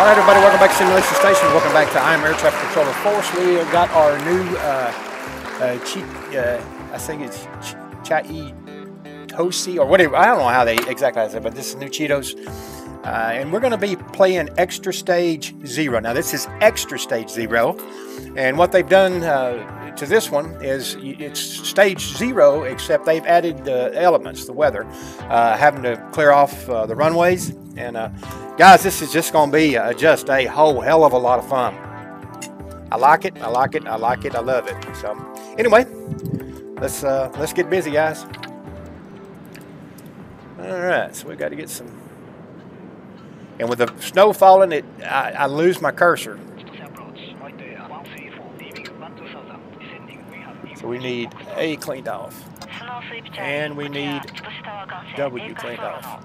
All right, everybody, welcome back to Simulation Station. Welcome back to I'm Air Traffic Controller Force. We have got our new uh, uh, uh, I think it's ch- Chai Tosi, or whatever. I don't know how they exactly say it, but this is new Cheetos. Uh, and we're going to be playing Extra Stage Zero. Now, this is Extra Stage Zero. And what they've done uh, to this one is it's Stage Zero, except they've added the elements, the weather, uh, having to clear off uh, the runways. And uh, guys, this is just going to be uh, just a whole hell of a lot of fun. I like it. I like it. I like it. I love it. So, anyway, let's let's get busy, guys. All right, so we got to get some. And with the snow falling, it I, I lose my cursor. So we need A cleaned off. And we need W cleaned off.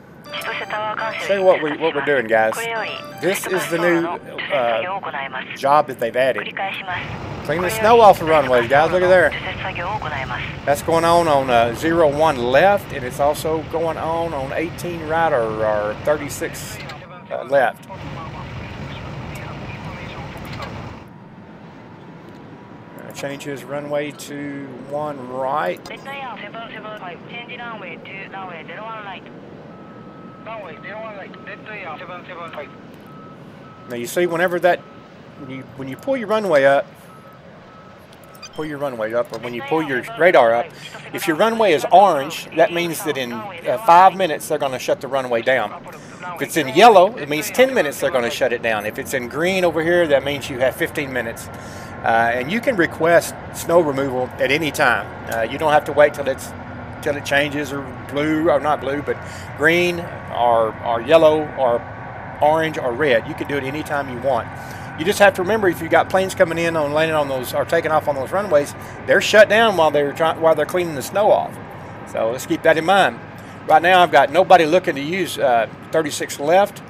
Show you what we what we're doing, guys. This is the new uh, job that they've added. Clean the snow off the runways, guys. Look at there. That's going on on uh, 01 left, and it's also going on on 18 right or, or 36 uh, left. change his runway to one right. Now you see whenever that, when you, when you pull your runway up, pull your runway up, or when you pull your radar up, if your runway is orange, that means that in uh, five minutes they're going to shut the runway down. If it's in yellow, it means 10 minutes they're going to shut it down. If it's in green over here, that means you have 15 minutes. Uh, and you can request snow removal at any time. Uh, you don't have to wait till it's till it changes or blue or not blue, but green or or yellow or orange or red. You can do it anytime you want. You just have to remember if you got planes coming in on landing on those or taking off on those runways, they're shut down while they're trying while they're cleaning the snow off. So let's keep that in mind. Right now, I've got nobody looking to use uh, 36 left,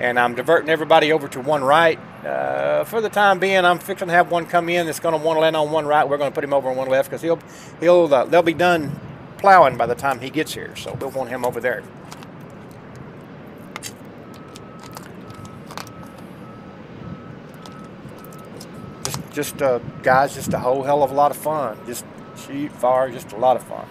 and I'm diverting everybody over to one right. Uh, for the time being, I'm fixing to have one come in that's going to want to land on one right. We're going to put him over on one left because he'll he'll uh, they'll be done plowing by the time he gets here. So we'll want him over there. Just, just uh, guys, just a whole hell of a lot of fun. Just shoot, fire, just a lot of fun.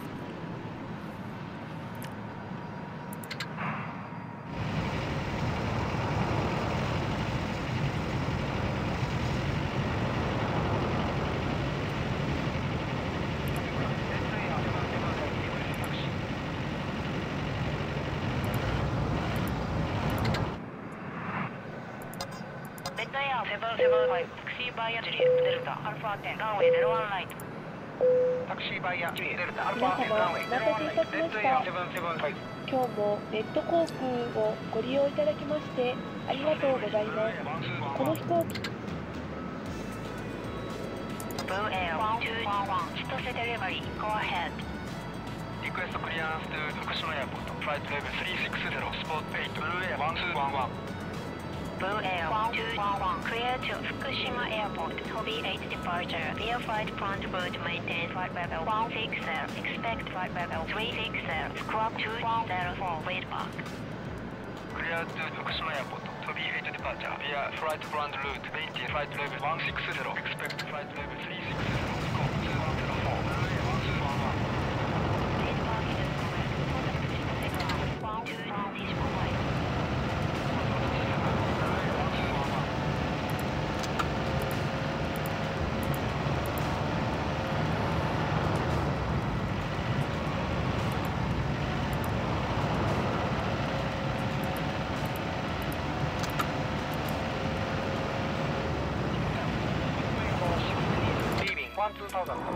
taxi via Juliet Delta Alpha 10 runway 01 right タクシーバイヤージュリエデルタアルファ10ランウェイ01ライトレッドエア775今日もネット航空をご利用いただきましてありがとうございますこの飛行機 Blue Air 211千歳 delivery go ahead リクエストクリアランストゥ福島エアポートフライトレベル360スポーツ8ブルーエア1211 Cebu Air 211, clear to Fukushima Airport, Toby 8 departure, via flight front route maintain flight level 160, expect flight level 360, squawk 2104, read back. Clear to Fukushima Airport, Toby 8 departure, via flight front route maintain flight level 160, expect flight level 360.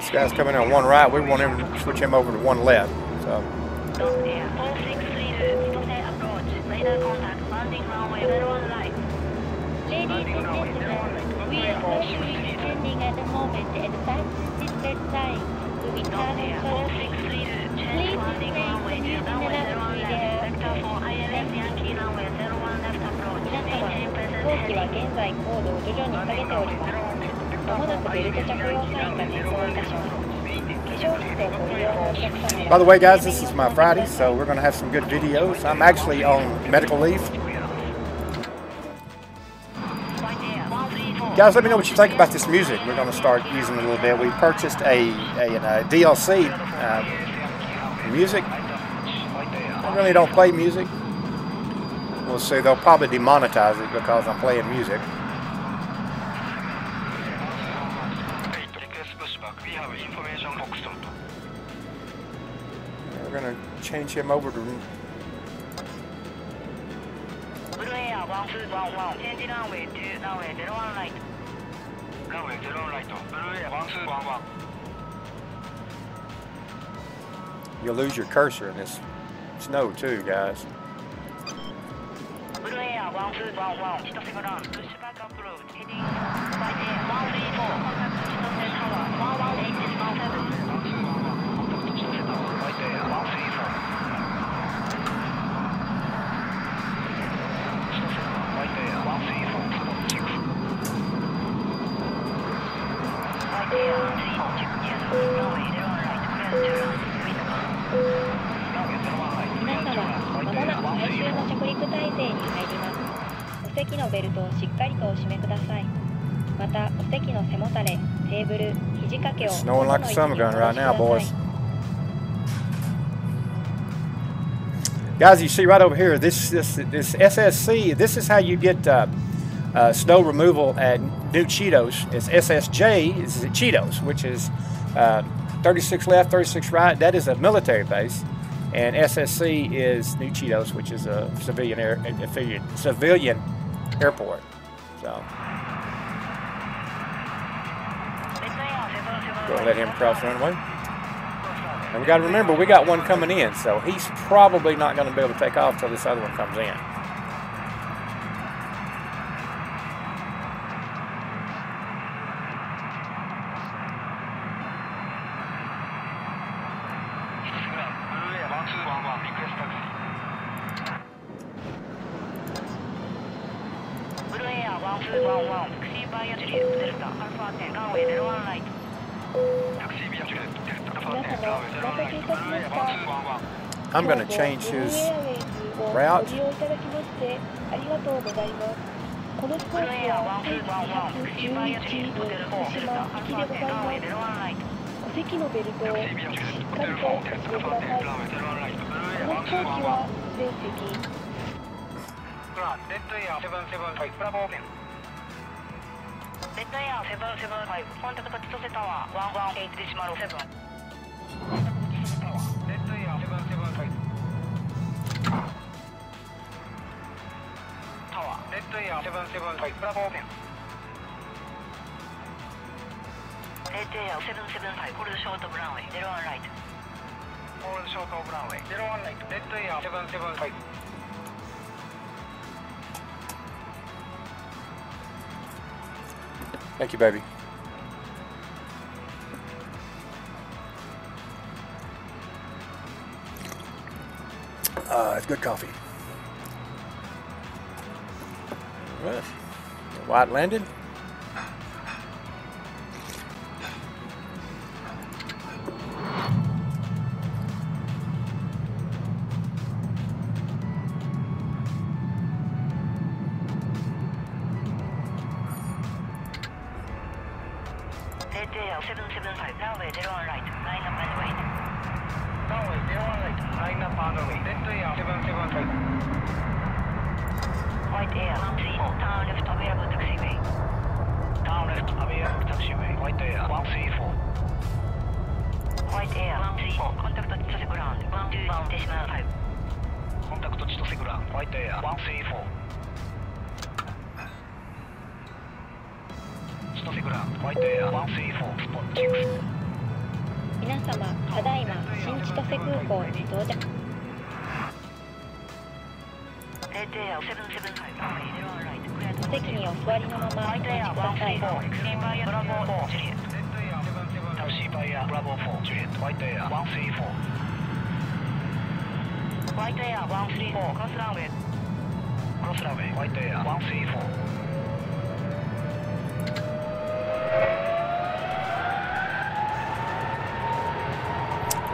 This guy's coming in on one right. We want him to switch him over to one left. So Blue Air By the way, guys, this is my Friday, so we're going to have some good videos. I'm actually on medical leave. White Air 134. Guys, let me know what you think about this music. We're going to start using it a little bit. We purchased a, a, a DLC uh, music. I really don't play music. We'll see. They'll probably demonetize it because I'm playing music. Right. Blue Air 1211. You'll lose your cursor in this snow too, guys. お席のベルトをしっかりとお締めくださいまたお席の背もたれテーブル肘掛けを It's snowing like a summer gun right now, boys. Guys, you see right over here, this this this SSC. This is how you get uh, uh, snow removal at New Cheetos. It's SSJ. This is at Cheetos, which is uh, 36 left, 36 right. That is a military base, and SSC is New Cheetos, which is a civilian air, a civilian, airport. So gonna let him cross runway. And we got to remember, we got one coming in, so he's probably not going to be able to take off till this other one comes in. change his route. この飛行機は1911でございます。のト。Red Air 775, contact Tito Tower 118.07. 775. Bravo open. Red Air 775, hold short runway 01 right. Hold short runway. 01 right. Red Air 775. Thank you, baby. Uh, it's good coffee. Right. White landed. 到着。お席にお座りのままお待ちください。Taxi via Bravo 4, Juliet, White Air 134. White Air 134, cross runway. Cross runway, White Air 134.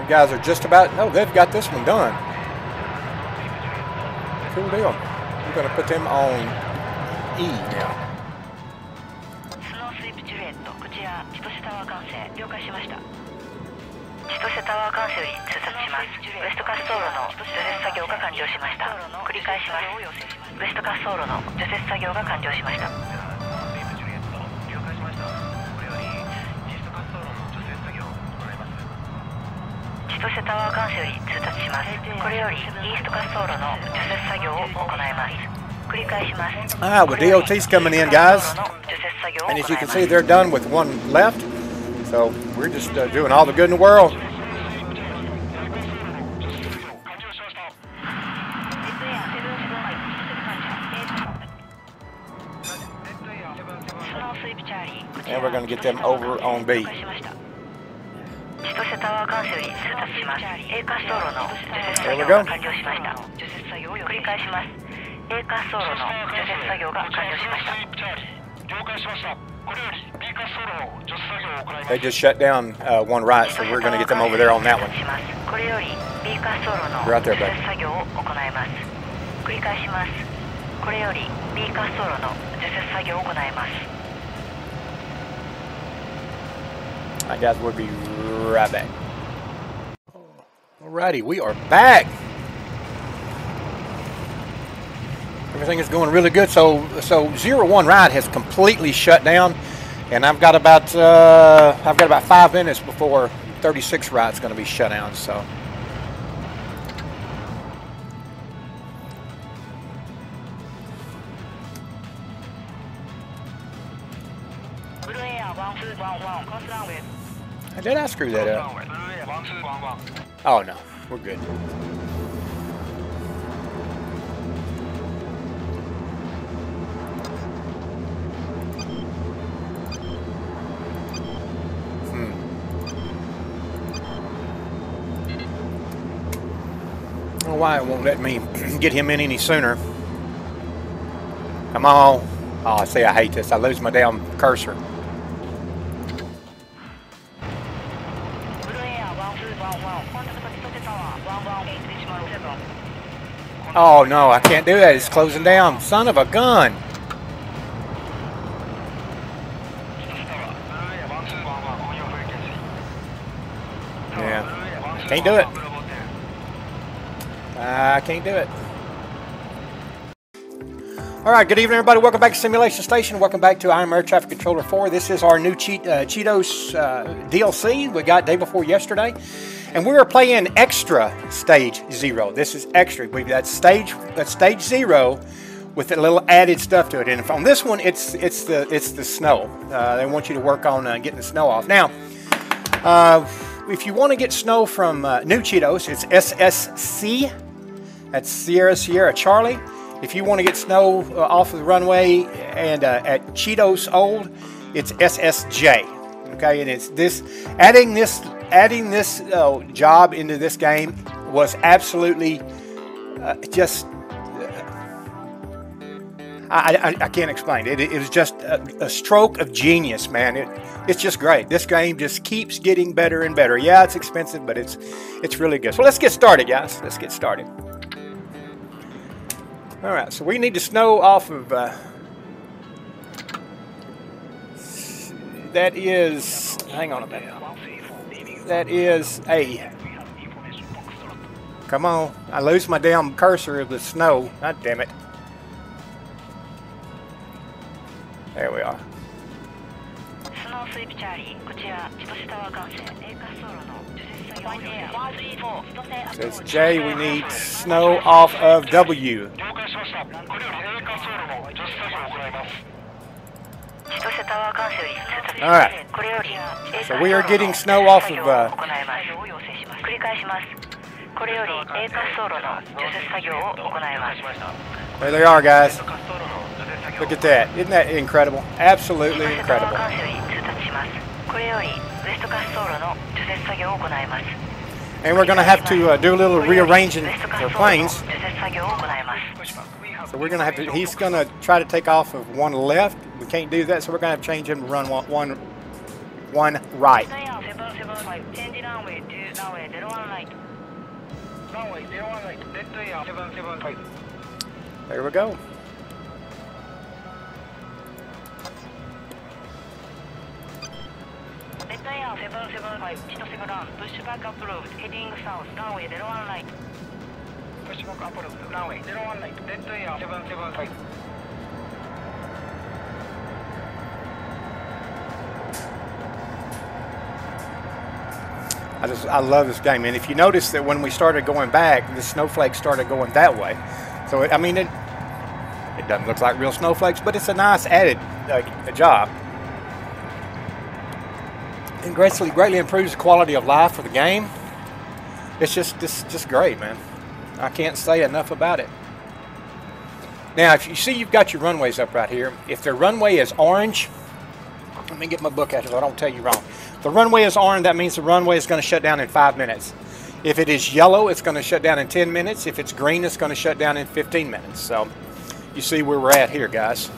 Guys are just about, no, they've got this one done. Cool deal. We're going to put them on E now. スノーストこちら千歳タワー管制了解しました千歳タワー管制より通達しますウエスト滑走路の除雪作業が完了しました繰り返しますウエスト滑走路の除雪作業が完了しました千歳タワー監視より通達しますこれよりイースト滑走路の除雪作業を行います繰り返します Ah, well, DOT's coming in, guys. And as you can see, they're done with one left. So we're just uh, doing all the good in the world. And we're going to get them over on B. 了解しました千歳タワー管制より通達します A 滑走路の除雪作業が完了しました除雪作業を繰り返します A 滑走路の除雪作業が完了しました了解しましたこれより B 滑走路の除雪作業を行います They just shut down uh, one right, so we're going to get them over there on that one. しますこれより B 滑走路の We're out 除 there, 雪 bud. 作業を行います繰り返しますこれより B 滑走路の除雪作業を行います Right, guys, we'll be right back. Alrighty, we are back. Everything is going really good. So, so zero one ride has completely shut down, and I've got about uh, I've got about five minutes before 36 ride's going to be shut down. So. Did I screw that up? Oh no, we're good. Hmm. Why it won't let me get him in any sooner. Come on. Oh, see, I hate this. I lose my damn cursor. Oh no, I can't do that. It's closing down. Son of a gun. Yeah. Can't do it. I can't do it. All right, good evening, everybody. Welcome back to Simulation Station. Welcome back to I'm Air Traffic Controller 4. This is our new cheat, uh, Cheetos uh, DLC we got day before yesterday. And we are playing Extra Stage Zero. This is Extra. We've got stage, that's stage zero with a little added stuff to it. And on this one, it's it's the it's the snow. Uh, they want you to work on uh, getting the snow off. Now, uh, if you want to get snow from uh, New Cheetos, it's SSC. That's Sierra Sierra Charlie. If you want to get snow uh, off of the runway and uh, at Cheetos Old, it's SSJ. Okay, and it's this adding this adding this uh, job into this game was absolutely uh, just. I, I, I can't explain it. It, it was just a, a stroke of genius, man. It, it's just great. This game just keeps getting better and better. Yeah, it's expensive, but it's it's really good. So let's get started, guys. Let's get started. All right, so we need to snow off of. Uh, that is. Hang on a minute that is A. Come on. I lose my damn cursor of the snow. God damn it. There we are. Says J, we need snow off of W. All right. So we are getting snow off of. Uh, there they are, guys. Look at that. Isn't that incredible? Absolutely incredible. And we're going to have to uh, do a little rearranging of planes. So we're going to have to, he's going to try to take off of one left. We can't do that, so we're going to have to change him to run one, one, one right. There we go. Push back up road, heading south, runway 01 right. I just I love this game, and if you notice that when we started going back, the snowflakes started going that way. So it, I mean, it it doesn't look like real snowflakes, but it's a nice added uh, job, and greatly greatly improves the quality of life for the game. It's just just just great, man. I can't say enough about it. Now, if you see you've got your runways up right here, if the runway is orange, let me get my book out so I don't tell you wrong. The runway is orange, that means the runway is going to shut down in five minutes. If it is yellow, it's going to shut down in 10 minutes. If it's green, it's going to shut down in 15 minutes. So you see where we're at here, guys.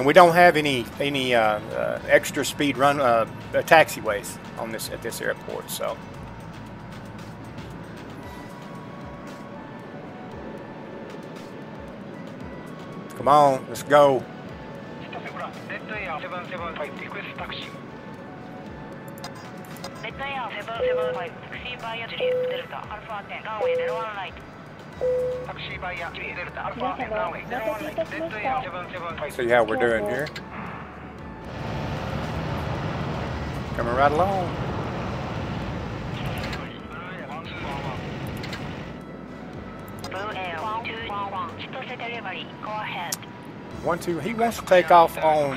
and we don't have any any uh, uh, extra speed run uh, uh taxiways on this at this airport. So. Come on, let's go. Midway Air 775, request taxi Delta Air Seven Seven Five, taxi via Delta Alpha 10, runway 019. See how we're doing here. Coming right along. One, two. He wants to take off on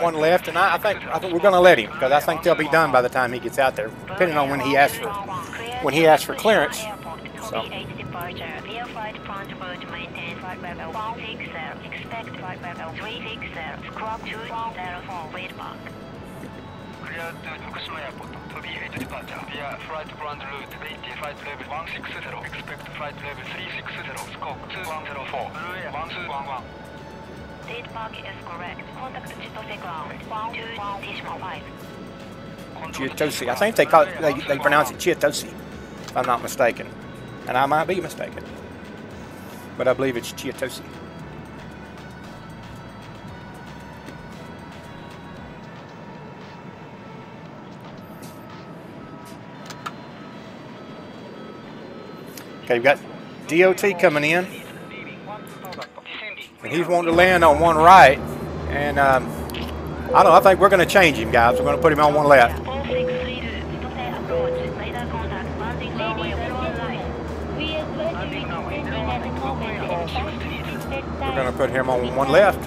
one left, and I, I think I think we're going to let him because I think they'll be done by the time he gets out there, depending on when he asks for when he asks for clearance. So departure. Via flight front board maintain flight level 160. Expect flight level 360. Scrub 2104 weight mark. Cleared to Fukushima Airport. to be 8 departure. Via flight front route 80 flight level 160. Expect flight level 360. Scope 2104. Blue Air 1211. Date mark is correct. Contact Chitose ground. 121 Tishma 5. Chiatosi. I think they call it, they, they pronounce it Chiatosi, if I'm not mistaken and I might be mistaken, but I believe it's Chiatosi. Okay, we've got DOT coming in, and he's wanting to land on one right, and um, I don't know. I think we're going to change him, guys. We're going to put him on one left. going to put him on one left.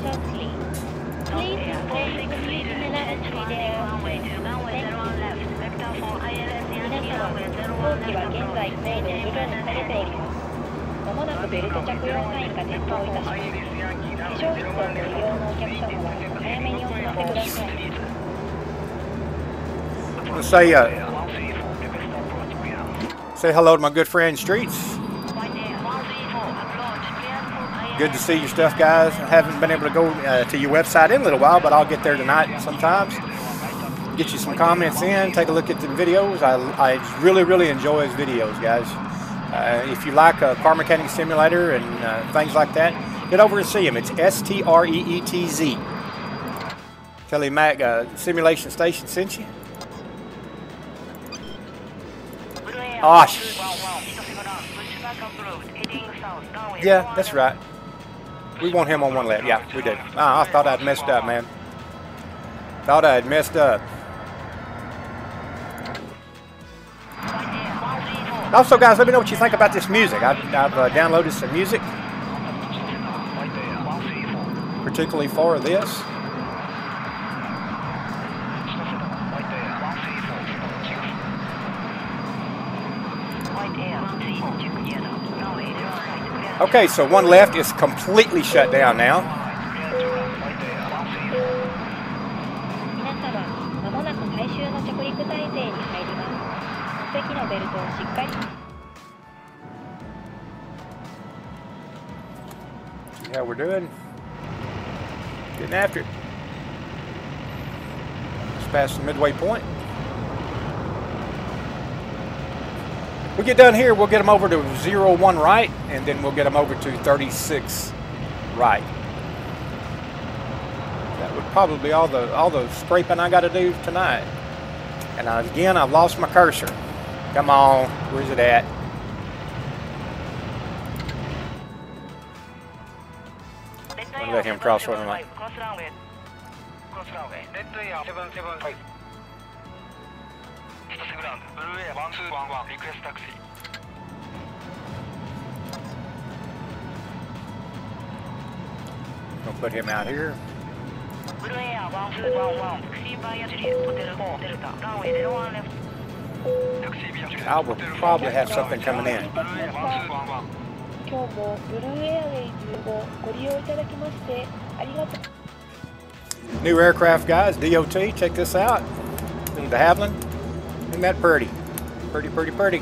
Say, uh, say hello to my good friend Streetz. Good to see your stuff, guys. I haven't been able to go uh, to your website in a little while, but I'll get there tonight sometimes. Get you some comments in, take a look at the videos. I, I really, really enjoy his videos, guys. Uh, if you like a car mechanic simulator and uh, things like that, get over and see him. It's S T R E E T Z. Tell him Mac uh, Simulation Station sent you. Oh, sh- Yeah, that's right. We want him on one left. Yeah, we did. Ah, I thought I'd messed up, man. Thought I had messed up. Also, guys, let me know what you think about this music. I've, I've uh, downloaded some music, particularly for this. Okay, so one left is completely shut down now. See how we're doing? Getting after it. Just past the midway point. We get done here, we'll get them over to zero one right, and then we'll get them over to 36 right. That would probably be all the all the scraping I got to do tonight. And uh, again, I've lost my cursor. Come on, where's it at? Let him cross one line. ク Blue Air 1211, request taxi. Don't put him out here. Blue Air 1211, taxi via Juliet, Hotel 4, Delta, runway 01 left. Probably have something coming in. 今日もブルーエアウェイ15ご利用いただきましてありがとう。New aircraft guys, DOT, check this out. This the Havlin. That pretty. Pretty, pretty, pretty.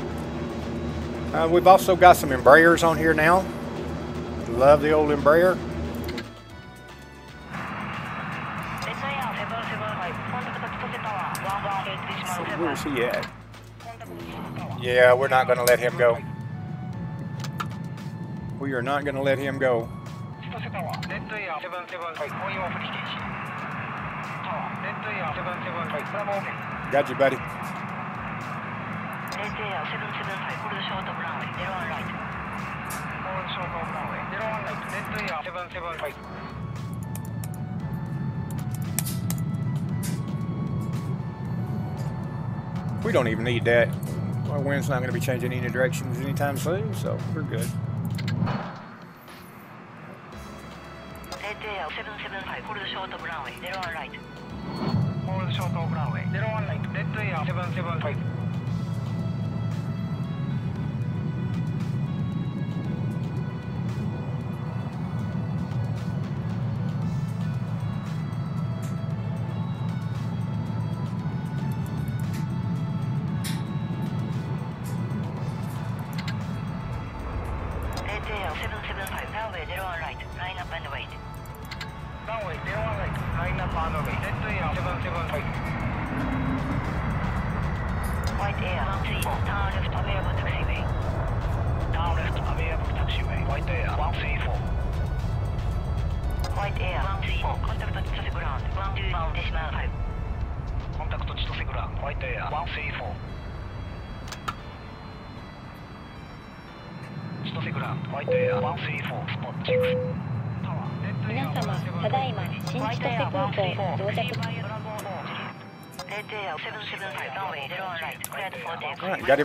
Uh, we've also got some Embraers on here now. Love the old Embraer. So where's he at? Yeah, we're not going to let him go. We are not going to let him go. Got you, buddy. We don't even need that. Our wind's not going to be changing any directions anytime soon, so we're good. ATL the short of runway, 01 right. Hold the short of runway, 01 right, dead 775.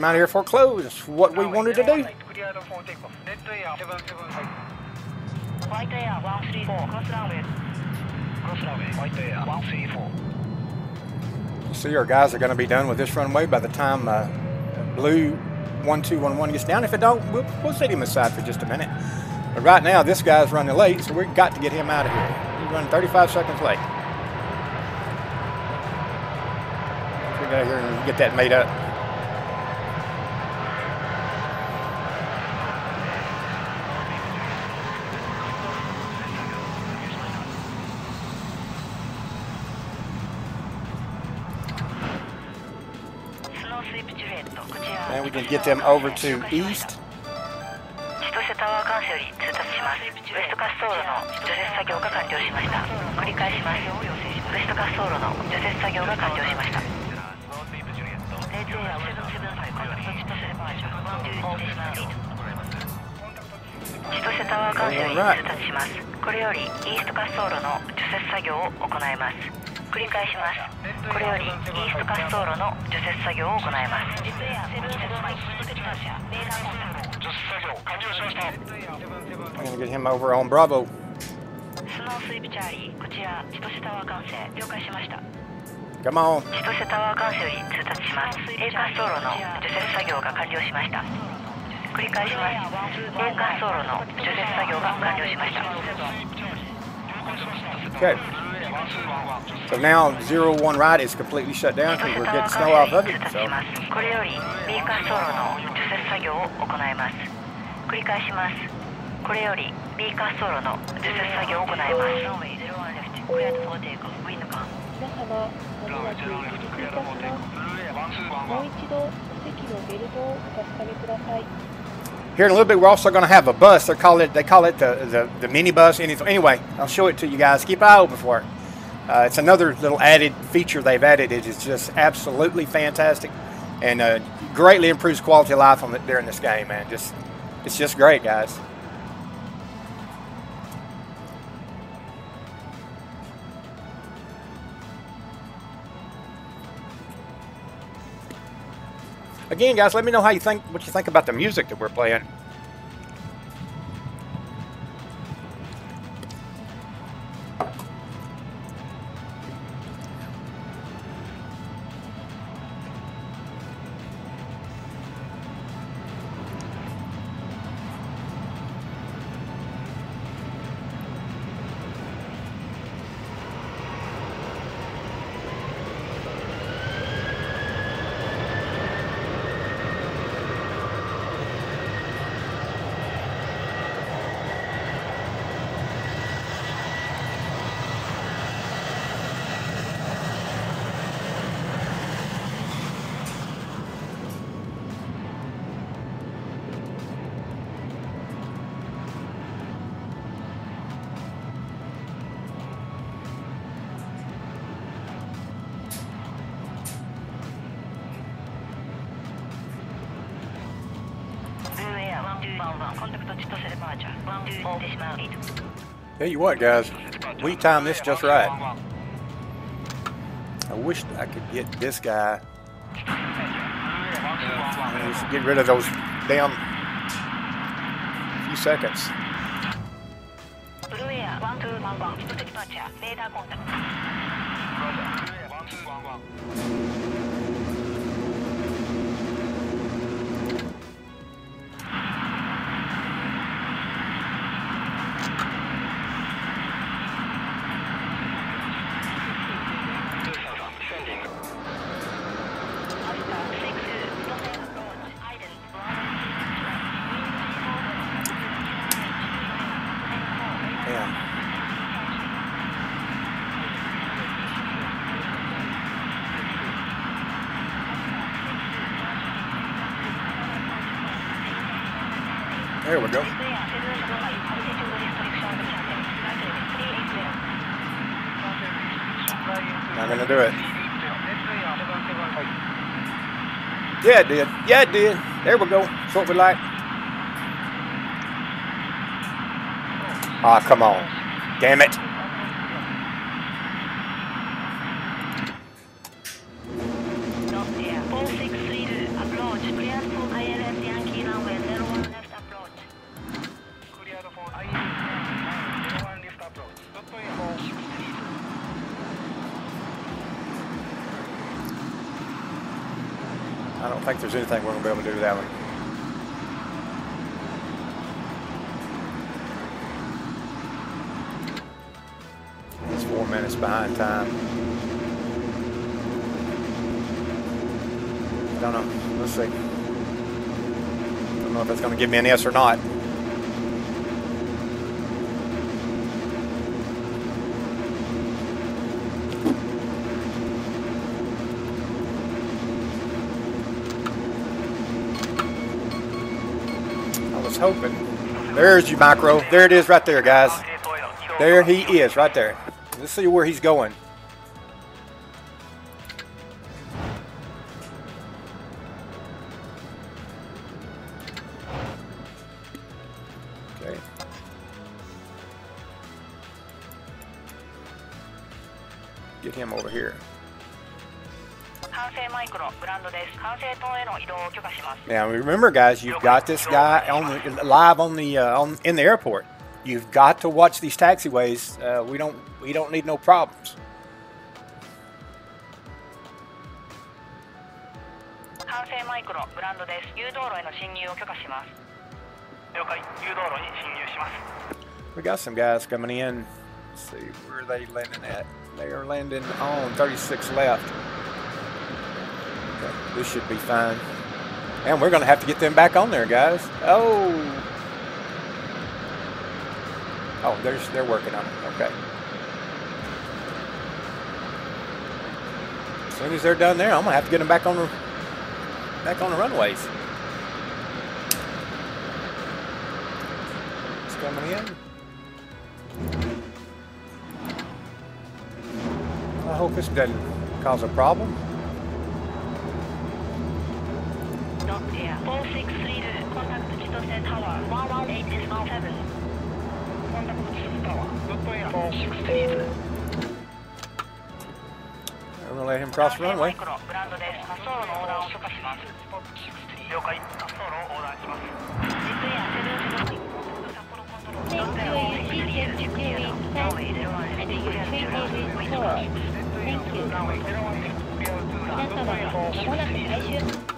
came out here for clothes. What we wanted to do. See, our guys are going to be done with this runway by the time uh, blue 1211 gets down. If it don't, we'll, we'll set him aside for just a minute. But right now, this guy's running late, so we've got to get him out of here. He's running 35 seconds late. Get out here and get that made up. Get them over to east. 千歳タワー監視より通達しますウエスト滑走路の除雪作業が完了しました繰り返しますウエスト滑走路の除雪作業が完了しましたレッドエア775コンタクト千歳バージョン111デシマル8千歳タワー監視より通達しますこれよりイースト滑走路の除雪作業を行います繰り返しますこれよりイースト滑走路の除雪作業を行いますレッドエア775プロテクター車レーダーコンタクト除雪作業完了しました I'm going to get him over on Bravo. スノースイープチャーリー、こちら千歳タワー管制、了解しました。Come on. 千歳タワー管制より通達します。A 滑走路の除雪作業が完了しました。繰り返します冷感走路の除雪作業が完了しました Okay. So now zero one right is completely shut down because we're getting snow off of it. 通 So しますこれより B 滑走路の除雪作業を行います繰り返しますこれより B 滑走路の除雪作業を行います皆様まもなく離陸いたしますもう一度お席のベルトをお確かめください here in a little bit, we're also going to have a bus. They call it they call it the the, the mini bus. Anything. Anyway, I'll show it to you guys. Keep an eye open for it. Uh, it's another little added feature they've added. It is just absolutely fantastic, and uh, greatly improves quality of life on the, during this game. Man, just it's just great, guys. Again, guys, let me know how you think, what you think about the music that we're playing. Tell you what, guys, we timed this just right. I wish I could get this guy. Uh, just get rid of those damn few seconds. ブ Yeah, it did. Yeah, it did. There we go. That's what we like. Ah, come on. Damn it. Don't think there's anything we're going to be able to do with that one. It's four minutes behind time. I don't know. Let's see. I Don't know if it's going to give me an S or not. I was hoping. There's your micro. There it is right there, guys. There he is, right there. Let's see where he's going. Now remember, guys, you've got this guy on the, live on the uh, on, in the airport. You've got to watch these taxiways. Uh, we don't we don't need no problems. We got some guys coming in. Let's see where they landing at. They are landing on 36 left. Okay, this should be fine. And we're going to have to get them back on there, guys. Oh. Oh, there's, they're working on it. Okay. As soon as they're done there, I'm going to have to get them back on the, back on the runways. It's coming in. I hope this doesn't cause a problem. Dot air 4632 contact Chitose Tower 118 is now 7 Contact Chitose Tower Dot Air 4632 I'm gonna let him cross the runway. マイ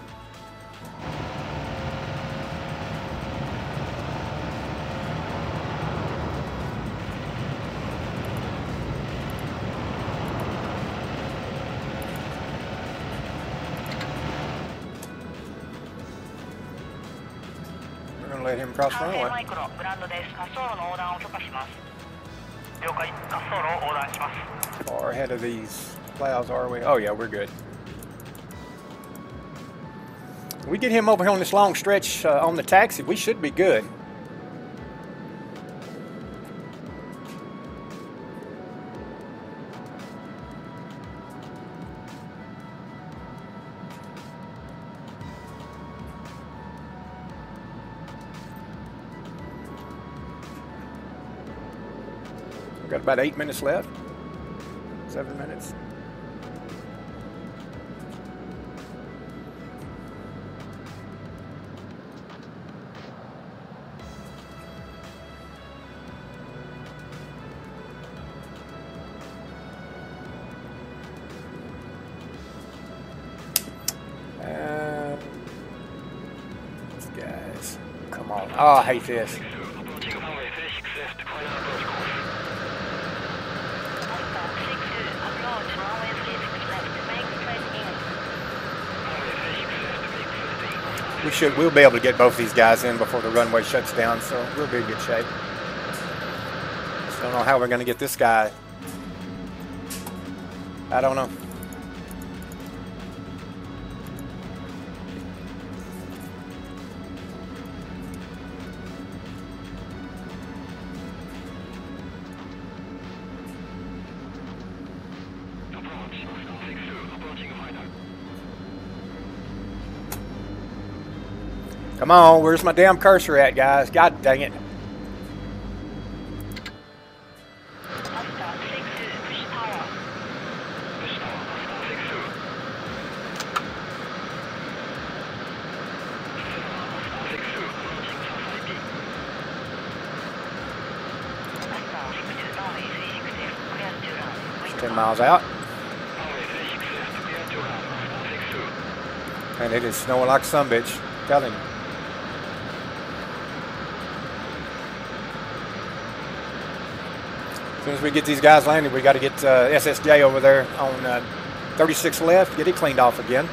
管制マ runway. イクログランドです滑走路の横断を許可します了解滑走路を横断します Far ahead of these clouds, are we? Oh yeah, we're good. We get him over here on this long stretch uh, on the taxi. We should be good. About eight minutes left. Seven minutes. Uh, guys. Come on. Oh, I hate this. Approaching runway 36 left final approach course Oscar 62 approach runway 36 left make straight in runway 36 left make straight in We should. We'll be able to get both these guys in before the runway shuts down, so we'll be in good shape. Just don't know how we're going to get this guy. I don't know. Come on, where's my damn cursor at, guys? God dang it. Oscar 62 push tower push tower Oscar 62 Oscar 62 approaching South IP Oscar 62 runway 36 left clear to run It's 10 miles out, runway 36 left clear to run Oscar 62 and it is snowing like some bitch. Telling you. Soon as we get these guys landed, we got to get uh, SSJ over there on uh, 36 left, get it cleaned off again.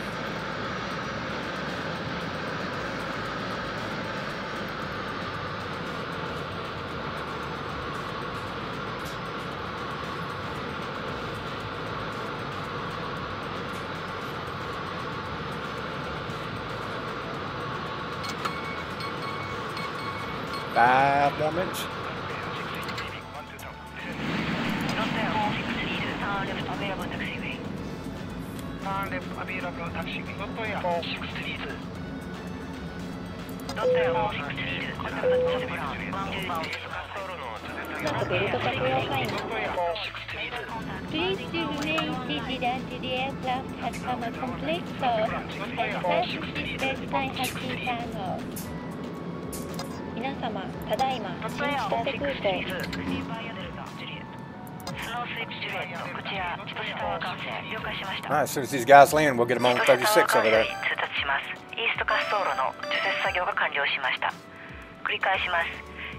こちら千歳タワー管制了解しました All right, as soon as these guys land, we'll get them on 36 over there. 通達しますイースト滑走路の除雪作業が完了しました繰り返します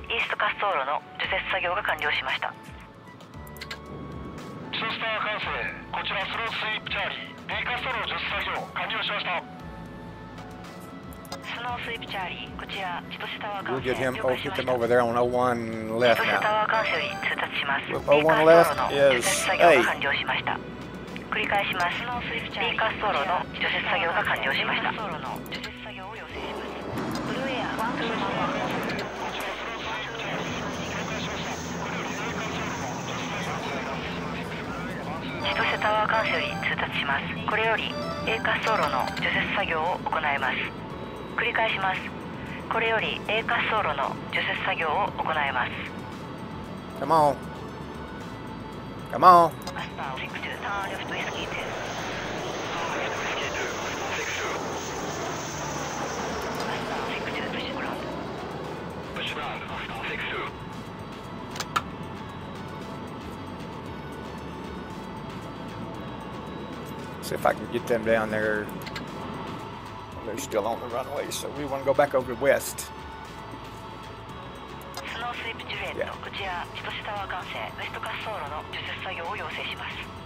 イースト滑走路の除雪作業が完了しましたこちらスロースイープチャーリーリカストロー除雪作業完了しました。スノースイープチャーリーこちら千歳タワー管制 We'll get 千歳タワー管制より通達します。With 01 left is 8繰り返します。リカストローの除雪作業が完了しました。リカストの除雪作業を要請しますブルーエア1 2 1千歳タワー監視より通達します。これより A 滑走路の除雪作業を行います。繰り返します。これより A 滑走路の除雪作業を行います。Come on. Come on. See if I can get them down there. They're still on the runway, so we want to go back over west. スノースイープジュリエット、 Yeah. こちら千歳タワー管制ウエスト滑走路の除雪作業を要請します。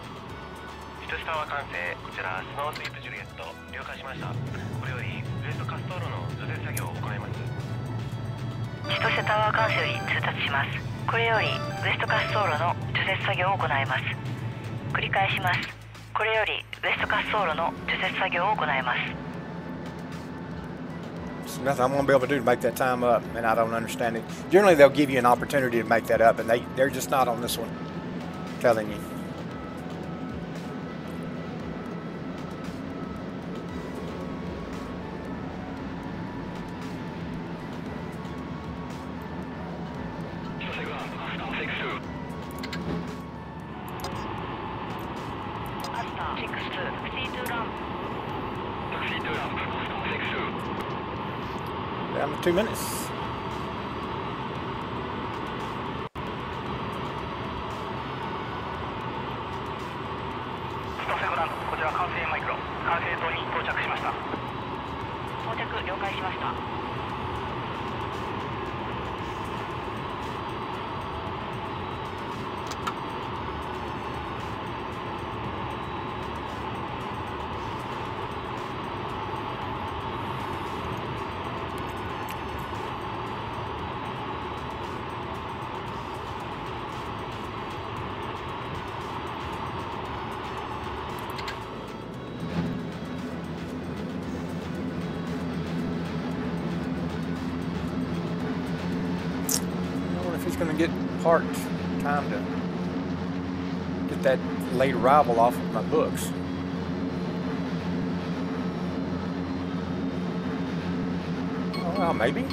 千歳タワー管制こちらスノースイープジュリエット了解しましたこれよりウエスト滑走路の除雪作業を行います千歳タワー監視より通達しますこれよりウエスト滑走路の除雪作業を行います繰り返しますこれより ウエスト滑走路の除雪作業を行います There's nothing I'm going to be able to do to make that time up, and I don't understand it. Generally, they'll give you an opportunity to make that up, and they, they're just not on this one. telling you. Master 6 to C2 ラン Down to two minutes. Late arrival off of my books. Well, maybe.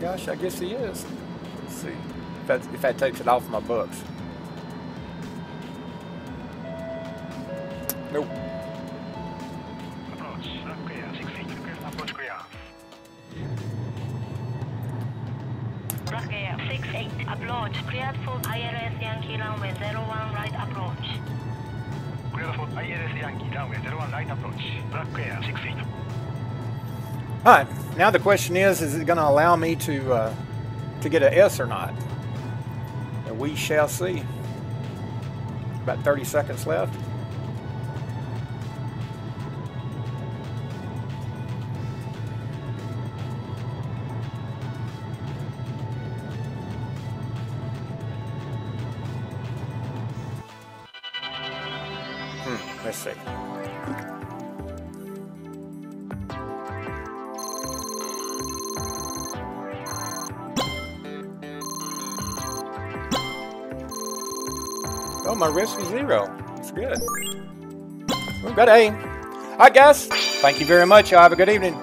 Gosh, I guess he is. Let's see if that, if that takes it off my books. Nope. All right. Now the question is: Is it going to allow me to uh, to get a S or not? And we shall see. About 30 seconds left. Zero. That's good. We've got A. All right, guys. Thank you very much. Y'all have a good evening.